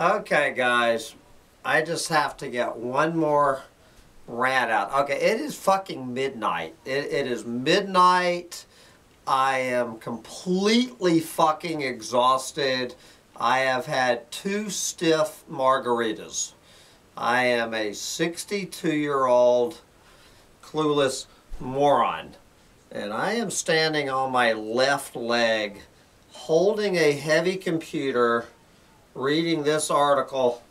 Okay, guys. I just have to get one more rant out. Okay, it is fucking midnight. It, it is midnight. I am completely fucking exhausted. I have had two stiff margaritas. I am a 62 year old clueless moron. And I am standing on my left leg holding a heavy computer reading this article.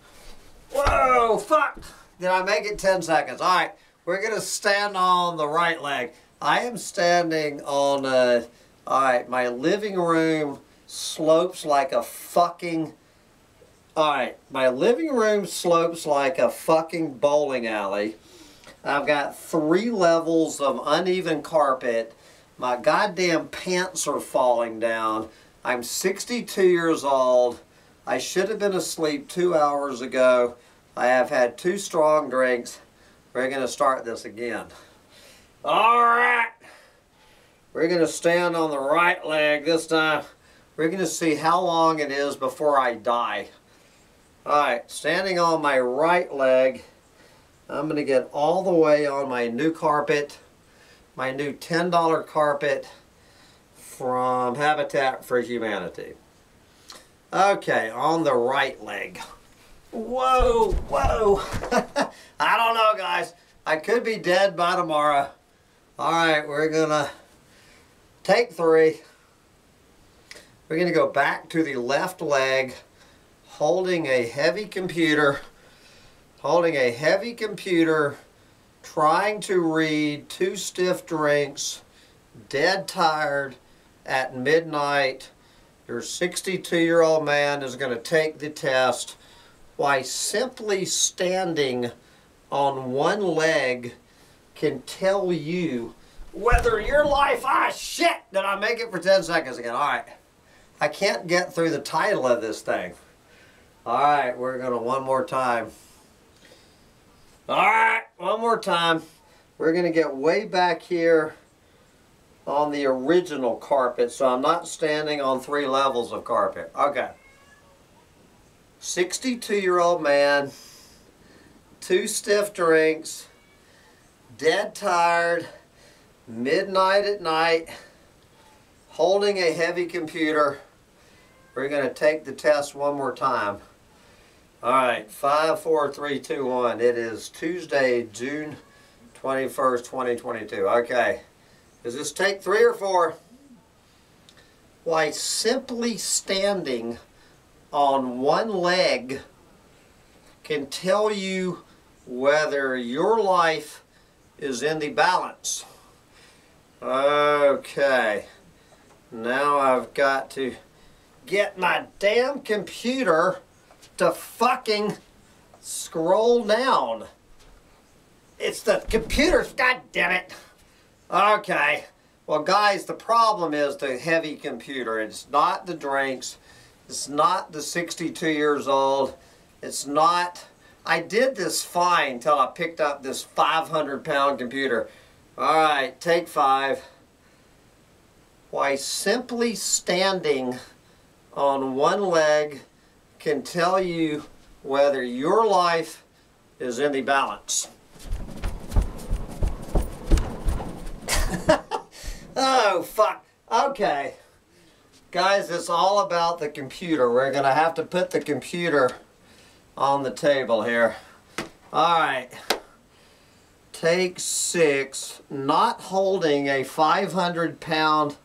Whoa, fuck! Did I make it 10 seconds? All right, we're going to stand on the right leg. I am standing on, a, all right, my living room slopes like a fucking, all right, my living room slopes like a fucking bowling alley. I've got three levels of uneven carpet. My goddamn pants are falling down. I'm 62 years old. I should have been asleep two hours ago. I have had two strong drinks. We're going to start this again. All right. We're going to stand on the right leg this time. We're going to see how long it is before I die. All right, standing on my right leg, I'm going to get all the way on my new carpet, my new $10 carpet from Habitat for Humanity. Okay, on the right leg. Whoa, whoa. I don't know, guys. I could be dead by tomorrow. All right, we're going to take three. We're going to go back to the left leg, holding a heavy computer, holding a heavy computer, trying to read two stiff drinks, dead tired at midnight your 62 year old man is going to take the test why simply standing on one leg can tell you whether your life, ah shit, did I make it for 10 seconds again? All right. I can't get through the title of this thing. All right, we're going to one more time. All right, one more time. We're going to get way back here on the original carpet, so I'm not standing on three levels of carpet. Okay. 62-year-old man, two stiff drinks, dead tired, midnight at night, holding a heavy computer. We're going to take the test one more time. All right, five, four, three, two, one. It is Tuesday, June 21st, 2022. Okay. Is this take three or four? Why, simply standing on one leg can tell you whether your life is in the balance. Okay, now I've got to get my damn computer to fucking scroll down. It's the computer's, god damn it. Okay. Well, guys, the problem is the heavy computer. It's not the drinks. It's not the 62 years old. It's not... I did this fine until I picked up this 500 pound computer. All right, take five. Why, simply standing on one leg can tell you whether your life is in the balance. Oh, fuck. Okay. Guys, it's all about the computer. We're going to have to put the computer on the table here. All right. Take six, not holding a 500 pound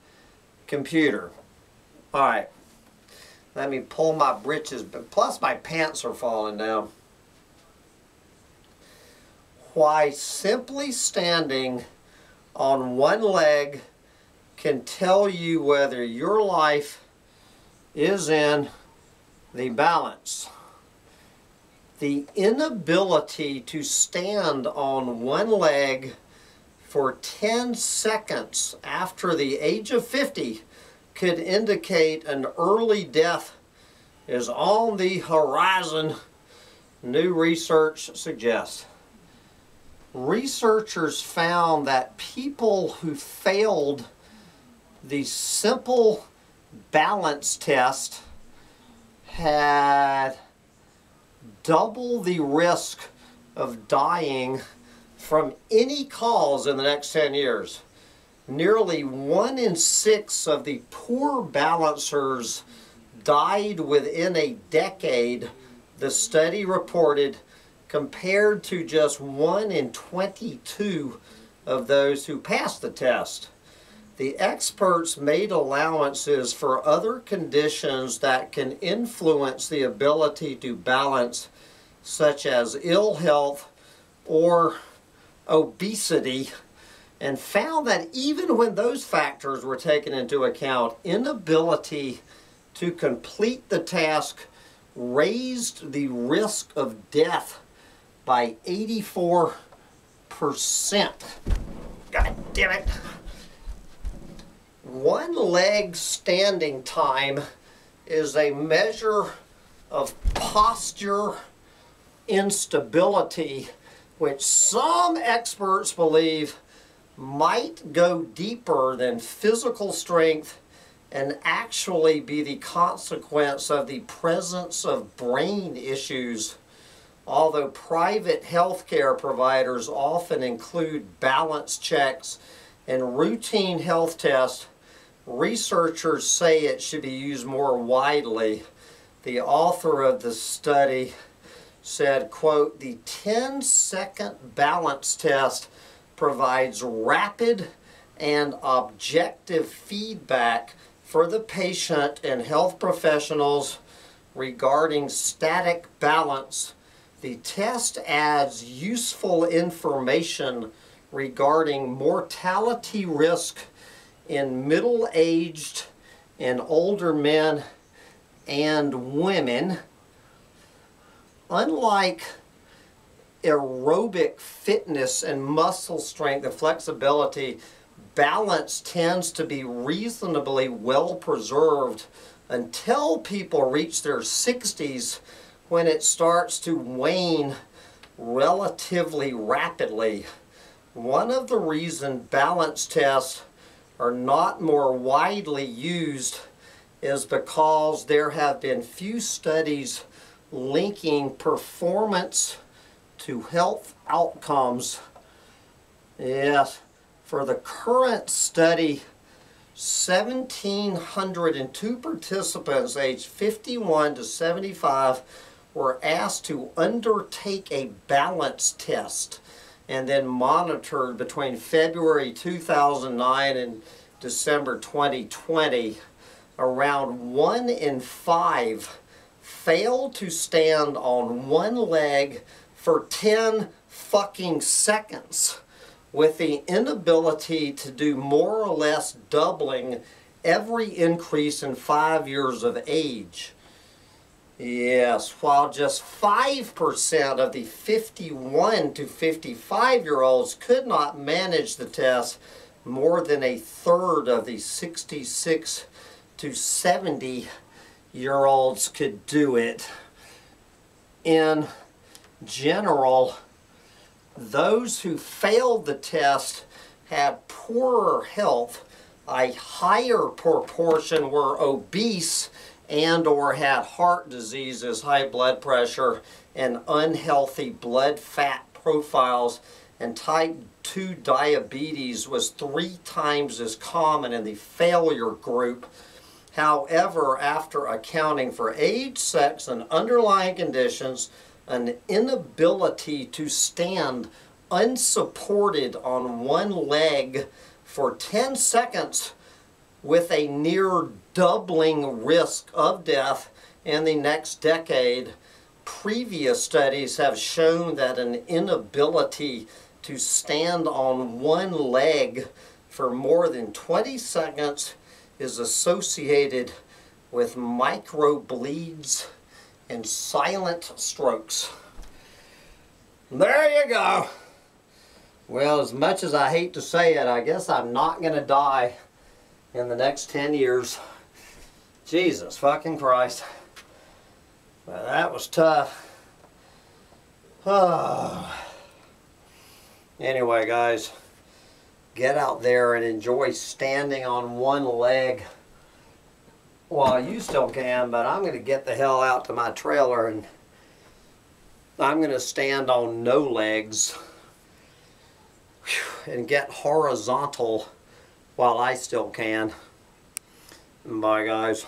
computer. All right. Let me pull my breeches, plus my pants are falling down. Why simply standing on one leg can tell you whether your life is in the balance. The inability to stand on one leg for 10 seconds after the age of 50 could indicate an early death is on the horizon, new research suggests researchers found that people who failed the simple balance test had double the risk of dying from any cause in the next 10 years. Nearly one in six of the poor balancers died within a decade, the study reported, compared to just one in 22 of those who passed the test. The experts made allowances for other conditions that can influence the ability to balance, such as ill health or obesity, and found that even when those factors were taken into account, inability to complete the task raised the risk of death by 84%. God damn it. One leg standing time is a measure of posture instability, which some experts believe might go deeper than physical strength and actually be the consequence of the presence of brain issues. Although private healthcare providers often include balance checks and routine health tests, researchers say it should be used more widely. The author of the study said, quote, the 10 second balance test provides rapid and objective feedback for the patient and health professionals regarding static balance. The test adds useful information regarding mortality risk in middle-aged and older men and women. Unlike aerobic fitness and muscle strength and flexibility, balance tends to be reasonably well preserved until people reach their 60s when it starts to wane relatively rapidly. One of the reason balance tests are not more widely used is because there have been few studies linking performance to health outcomes. Yes, for the current study, 1,702 participants aged 51 to 75 were asked to undertake a balance test and then monitored between February 2009 and December 2020. Around one in five failed to stand on one leg for 10 fucking seconds with the inability to do more or less doubling every increase in five years of age. Yes, while just 5% of the 51 to 55 year olds could not manage the test, more than a third of the 66 to 70 year olds could do it. In general, those who failed the test had poorer health. A higher proportion were obese and or had heart diseases, high blood pressure, and unhealthy blood fat profiles. And type 2 diabetes was three times as common in the failure group. However, after accounting for age, sex, and underlying conditions, an inability to stand unsupported on one leg for 10 seconds with a near doubling risk of death in the next decade. Previous studies have shown that an inability to stand on one leg for more than 20 seconds is associated with micro bleeds and silent strokes. There you go. Well, as much as I hate to say it, I guess I'm not going to die in the next 10 years. Jesus fucking Christ. Well, that was tough. Oh. Anyway, guys, get out there and enjoy standing on one leg. Well, you still can, but I'm going to get the hell out to my trailer and I'm going to stand on no legs and get horizontal while I still can. Bye, guys.